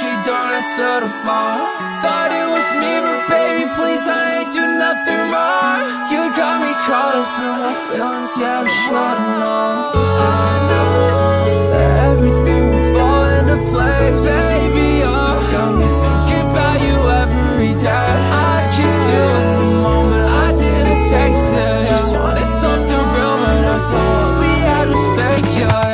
she don't answer the phone. Thought it was me, but baby, please, I ain't do nothing wrong. You got me caught up in my feelings, yeah, I'm sure to know. I know that everything will fall into place. Baby, oh, got me thinking about you every day? I kiss you in the moment, I didn't text it Just wanted something real, but I thought what we had was fake, yeah.